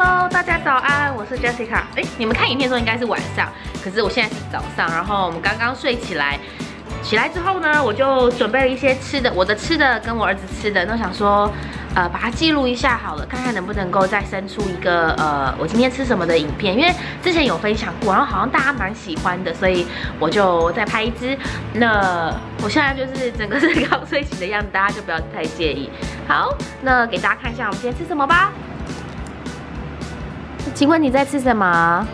Hello，大家早安，我是 Jessica。哎，你们看影片的时候应该是晚上，可是我现在是早上。然后我们刚刚睡起来，起来之后呢，我就准备了一些吃的，我的吃的跟我儿子吃的，那想说，呃，把它记录一下好了，看看能不能够再生出一个呃，我今天吃什么的影片。因为之前有分享过，然后好像大家蛮喜欢的，所以我就再拍一支。那我现在就是整个是刚睡醒的样子，大家就不要太介意。好，那给大家看一下我们今天吃什么吧。请问你在吃什么？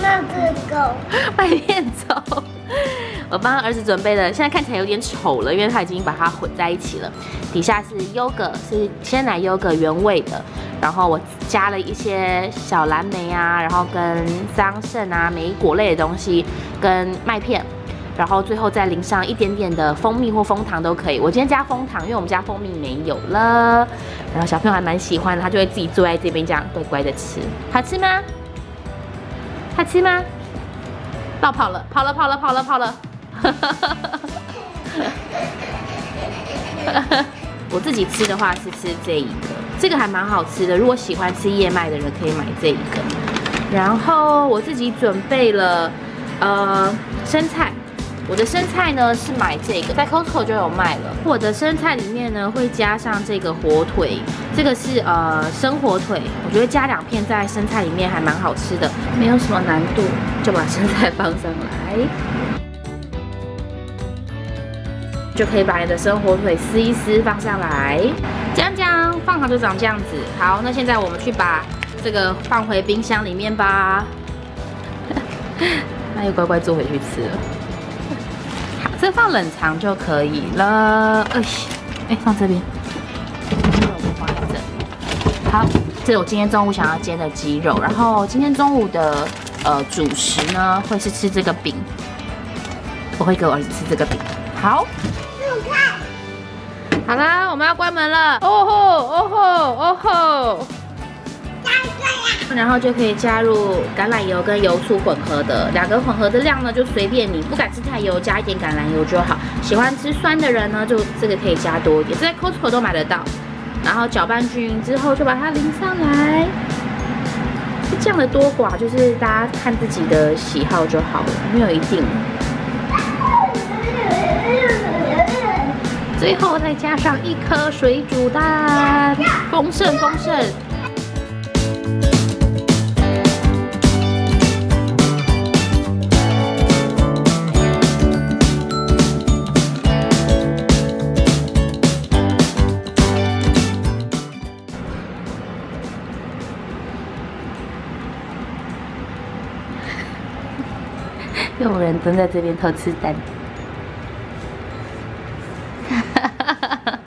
那只狗麦片粥。我帮儿子准备的，现在看起来有点丑了，因为他已经把它混在一起了。底下是优格，是鲜奶优格原味的。然后我加了一些小蓝莓啊，然后跟桑葚啊、莓果类的东西，跟麦片。然后最后再淋上一点点的蜂蜜或蜂糖都可以。我今天加蜂糖，因为我们家蜂蜜没有了。然后小朋友还蛮喜欢的，他就会自己坐在这边这样乖乖的吃。好吃吗？好吃吗？绕跑了，跑了，跑了，跑了，跑了。我自己吃的话是吃这一个，这个还蛮好吃的。如果喜欢吃燕麦的人可以买这一个。然后我自己准备了呃生菜。我的生菜呢是买这个，在 Costco 就有卖了。我的生菜里面呢会加上这个火腿，这个是呃生火腿，我觉得加两片在生菜里面还蛮好吃的，没有什么难度，就把生菜放上来，就可以把你的生火腿撕一撕放上来，这样这样放好就长这样子。好，那现在我们去把这个放回冰箱里面吧。那又乖乖坐回去吃了。这放冷藏就可以了。哎，哎，放这边。好，这是我今天中午想要煎的鸡肉。然后今天中午的呃主食呢，会是吃这个饼。我会给我儿子吃这个饼。好。好啦，我们要关门了。哦吼，哦吼，哦吼。然后就可以加入橄榄油跟油醋混合的，两个混合的量呢就随便你，不敢吃太油，加一点橄榄油就好。喜欢吃酸的人呢，就这个可以加多一点，在 Costco 都买得到。然后搅拌均匀之后，就把它淋上来。这样的多寡就是大家看自己的喜好就好了，没有一定。最后再加上一颗水煮蛋，丰盛丰盛。有人蹲在这边偷吃蛋，